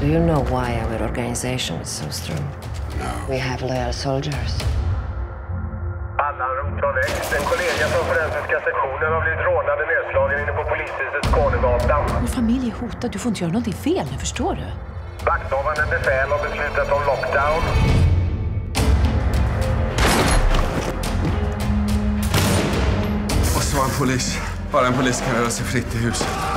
Do you know why our organization is so strong? We have loyal soldiers. Allarm från X. En kollega från forensiska sektionen har blivit rånad och nedslagen inne på polishuset Skånegatan. Vår familj är hotad. Du får inte göra någonting fel nu, förstår du? Vakthavande befäl har beslutat om lockdown. Måste vara en polis. Bara en polis kan röra sig fritt i huset.